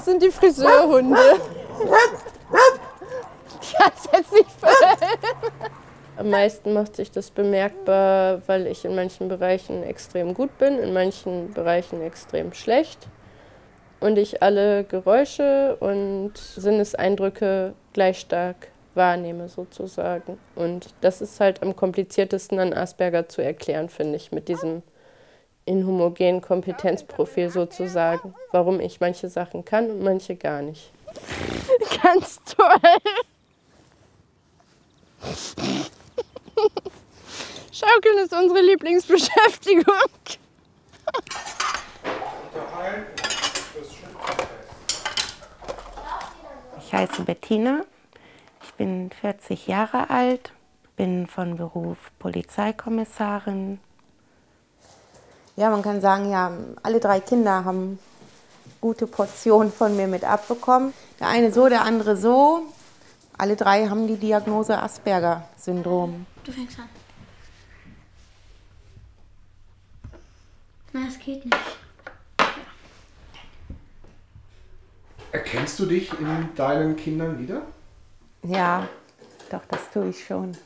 Das sind die Friseurhunde. Ich kann es jetzt nicht filmen. Am meisten macht sich das bemerkbar, weil ich in manchen Bereichen extrem gut bin, in manchen Bereichen extrem schlecht. Und ich alle Geräusche und Sinneseindrücke gleich stark wahrnehme sozusagen. Und das ist halt am kompliziertesten an Asperger zu erklären, finde ich, mit diesem inhomogenen Kompetenzprofil sozusagen. Warum ich manche Sachen kann und manche gar nicht. Ganz toll. Schaukeln ist unsere Lieblingsbeschäftigung. Ich heiße Bettina, ich bin 40 Jahre alt, bin von Beruf Polizeikommissarin. Ja, man kann sagen, ja, alle drei Kinder haben gute Portionen von mir mit abbekommen. Der eine so, der andere so. Alle drei haben die Diagnose Asperger-Syndrom. Du fängst an. Nein, es geht nicht. Erkennst du dich in deinen Kindern wieder? Ja, doch, das tue ich schon.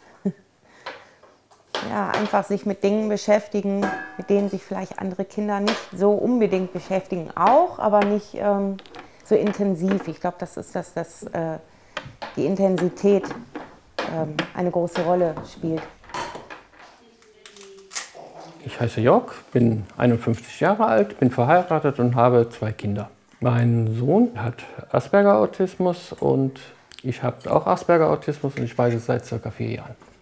Ja, einfach sich mit Dingen beschäftigen, mit denen sich vielleicht andere Kinder nicht so unbedingt beschäftigen, auch, aber nicht ähm, so intensiv. Ich glaube, das ist das, dass äh, die Intensität ähm, eine große Rolle spielt. Ich heiße Jörg, bin 51 Jahre alt, bin verheiratet und habe zwei Kinder. Mein Sohn hat Asperger-Autismus und ich habe auch Asperger-Autismus und ich weiß es seit circa vier Jahren.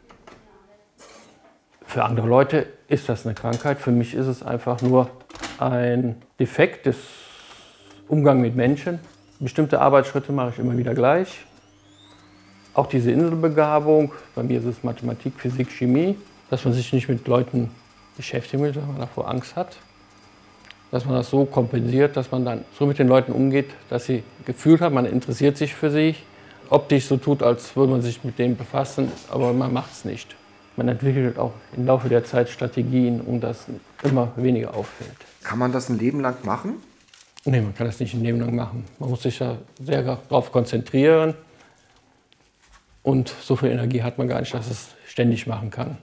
Für andere Leute ist das eine Krankheit. Für mich ist es einfach nur ein Defekt des Umgangs mit Menschen. Bestimmte Arbeitsschritte mache ich immer wieder gleich. Auch diese Inselbegabung, bei mir ist es Mathematik, Physik, Chemie, dass man sich nicht mit Leuten beschäftigen will, weil man davor Angst hat. Dass man das so kompensiert, dass man dann so mit den Leuten umgeht, dass sie gefühlt haben, man interessiert sich für sie, optisch so tut, als würde man sich mit denen befassen, aber man macht es nicht. Man entwickelt auch im Laufe der Zeit Strategien, um das immer weniger auffällt. Kann man das ein Leben lang machen? Nee, man kann das nicht ein Leben lang machen. Man muss sich ja sehr darauf konzentrieren. Und so viel Energie hat man gar nicht, dass es ständig machen kann.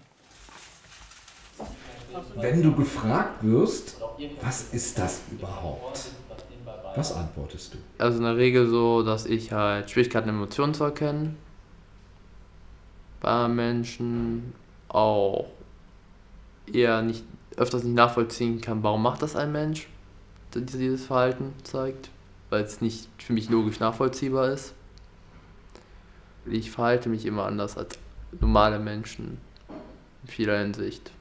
Wenn du gefragt wirst, was ist das überhaupt? Was antwortest du? Also in der Regel so, dass ich halt Schwierigkeiten, Emotionen zu erkennen. Bei Menschen auch eher nicht, öfters nicht nachvollziehen kann, warum macht das ein Mensch, der dieses Verhalten zeigt, weil es nicht für mich logisch nachvollziehbar ist. Ich verhalte mich immer anders als normale Menschen in vieler Hinsicht.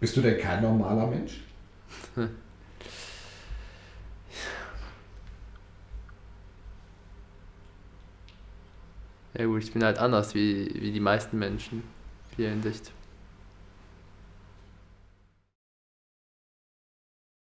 Bist du denn kein normaler Mensch? Ja gut, ich bin halt anders wie, wie die meisten Menschen in vieler Hinsicht.